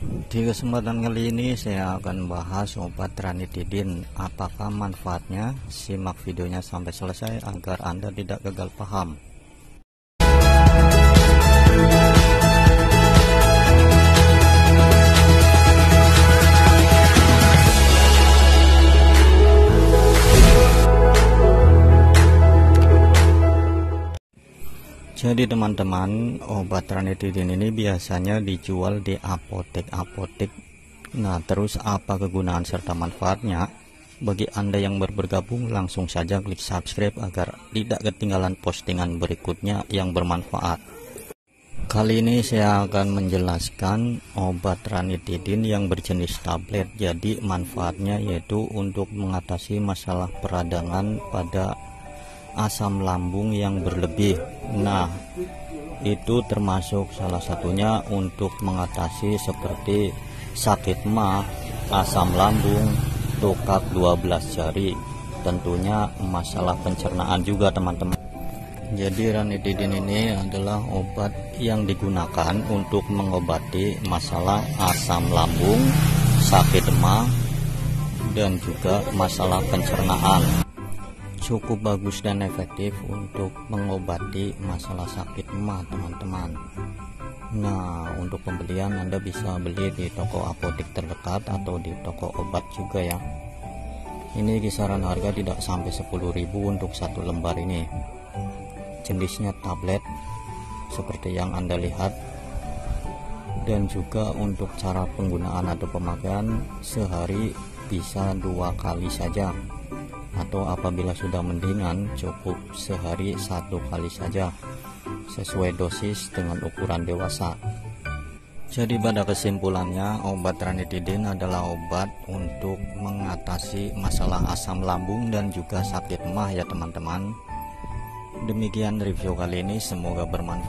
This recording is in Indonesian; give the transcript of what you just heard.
Di kesempatan kali ini saya akan bahas obat ranitidin. Apakah manfaatnya? Simak videonya sampai selesai agar Anda tidak gagal paham. Jadi teman-teman obat ranitidin ini biasanya dijual di apotek-apotek. Nah terus apa kegunaan serta manfaatnya? Bagi anda yang baru bergabung langsung saja klik subscribe agar tidak ketinggalan postingan berikutnya yang bermanfaat. Kali ini saya akan menjelaskan obat ranitidin yang berjenis tablet. Jadi manfaatnya yaitu untuk mengatasi masalah peradangan pada asam lambung yang berlebih. Nah, itu termasuk salah satunya untuk mengatasi seperti sakit mah, asam lambung, tokak 12 jari. Tentunya masalah pencernaan juga teman-teman. Jadi ranitidin ini adalah obat yang digunakan untuk mengobati masalah asam lambung, sakit mah, dan juga masalah pencernaan cukup bagus dan efektif untuk mengobati masalah sakit mah teman-teman. Nah untuk pembelian Anda bisa beli di toko apotek terdekat atau di toko obat juga ya. Ini kisaran harga tidak sampai 10.000 untuk satu lembar ini. Jenisnya tablet seperti yang Anda lihat. Dan juga untuk cara penggunaan atau pemakaian sehari bisa dua kali saja atau apabila sudah mendingan cukup sehari satu kali saja sesuai dosis dengan ukuran dewasa. Jadi pada kesimpulannya obat ranitidin adalah obat untuk mengatasi masalah asam lambung dan juga sakit mah ya teman-teman. Demikian review kali ini semoga bermanfaat